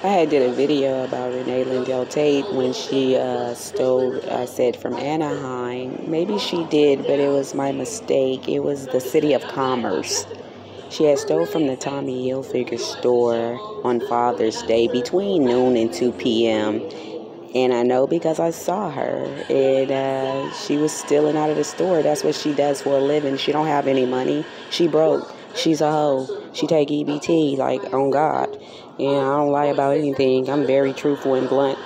I had did a video about Renee Lindell Tate when she uh, stole, I said, from Anaheim. Maybe she did, but it was my mistake. It was the City of Commerce. She had stole from the Tommy Hilfiger store on Father's Day between noon and 2 p.m. And I know because I saw her, and uh, she was stealing out of the store. That's what she does for a living. She don't have any money. She broke. She's a hoe. She take EBT like on God. And I don't lie about anything. I'm very truthful and blunt.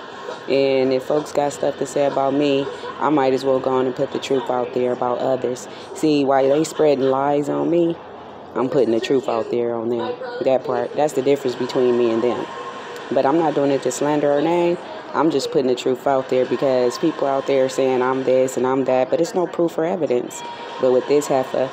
And if folks got stuff to say about me, I might as well go on and put the truth out there about others. See, why they spreading lies on me, I'm putting the truth out there on them. That part, that's the difference between me and them. But I'm not doing it to slander her name. I'm just putting the truth out there because people out there saying I'm this and I'm that, but it's no proof or evidence. But with this heifer,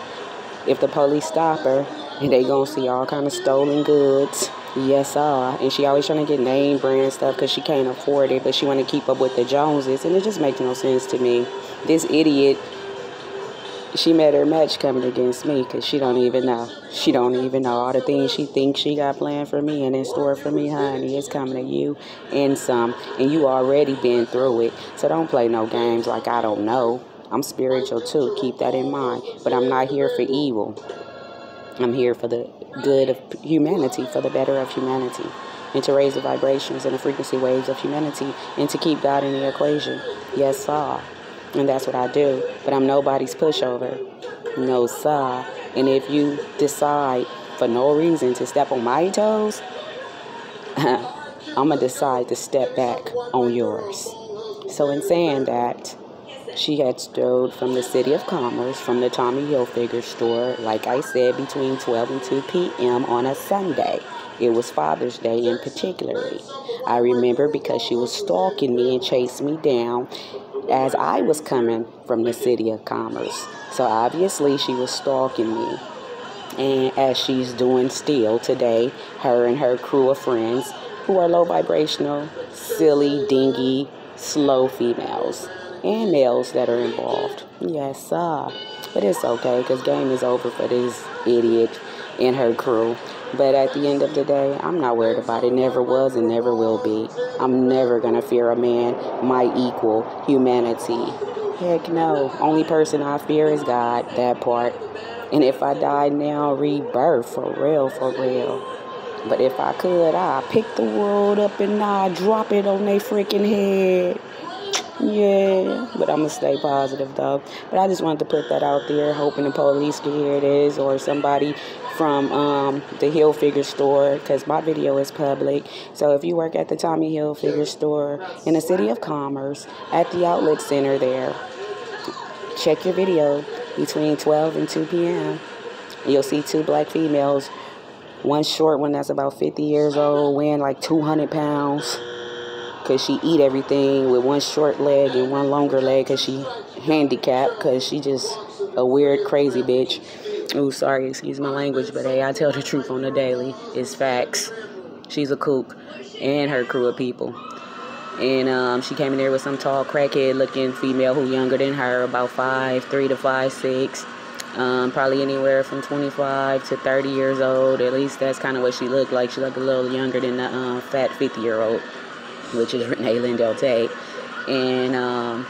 if the police stop her, they gonna see all kind of stolen goods Yes, sir. And she always trying to get name brand stuff because she can't afford it, but she want to keep up with the Joneses, and it just makes no sense to me. This idiot, she met her match coming against me because she don't even know. She don't even know all the things she thinks she got planned for me and in store for me, honey. It's coming to you and some, and you already been through it. So don't play no games like I don't know. I'm spiritual too. Keep that in mind. But I'm not here for evil. I'm here for the good of humanity, for the better of humanity, and to raise the vibrations and the frequency waves of humanity, and to keep God in the equation. Yes, sir. And that's what I do. But I'm nobody's pushover. No, sir. And if you decide for no reason to step on my toes, I'm going to decide to step back on yours. So, in saying that, she had stowed from the City of Commerce from the Tommy Hilfiger store, like I said, between 12 and 2 p.m. on a Sunday. It was Father's Day in particular. I remember because she was stalking me and chasing me down as I was coming from the City of Commerce. So obviously she was stalking me. And as she's doing still today, her and her crew of friends who are low vibrational, silly, dingy, slow females and males that are involved. Yes, sir. But it's okay because game is over for this idiot and her crew. But at the end of the day, I'm not worried about it. Never was and never will be. I'm never going to fear a man my equal humanity. Heck no. Only person I fear is God, that part. And if I die now, rebirth for real, for real. But if I could, I'd pick the world up and I'd drop it on their freaking head. Yeah, but I'm gonna stay positive though. But I just wanted to put that out there, hoping the police can hear this or somebody from um, the Hilfiger store because my video is public. So if you work at the Tommy Hilfiger store in the City of Commerce at the outlet center there, check your video between 12 and 2 p.m. You'll see two black females, one short one that's about 50 years old, weighing like 200 pounds because she eat everything with one short leg and one longer leg because she handicapped because she just a weird crazy bitch. Oh sorry excuse my language but hey i tell the truth on the daily. It's facts. She's a kook and her crew of people. And um, she came in there with some tall crackhead looking female who younger than her about five three to five six um, probably anywhere from 25 to 30 years old. At least that's kind of what she looked like. She looked a little younger than the uh, fat 50 year old which is Renee Lindell Tate. And um,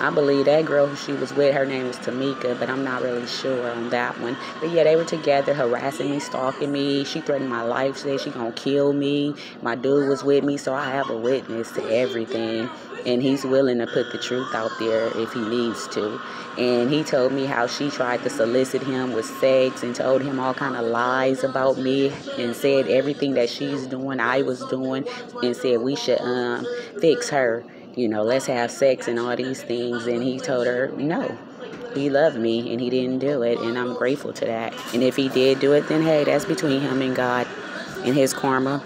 I believe that girl who she was with, her name was Tamika, but I'm not really sure on that one. But yeah, they were together, harassing me, stalking me. She threatened my life, said she gonna kill me. My dude was with me, so I have a witness to everything and he's willing to put the truth out there if he needs to. And he told me how she tried to solicit him with sex and told him all kind of lies about me and said everything that she's doing, I was doing, and said we should um, fix her. You know, let's have sex and all these things. And he told her no. He loved me and he didn't do it, and I'm grateful to that. And if he did do it, then hey, that's between him and God and his karma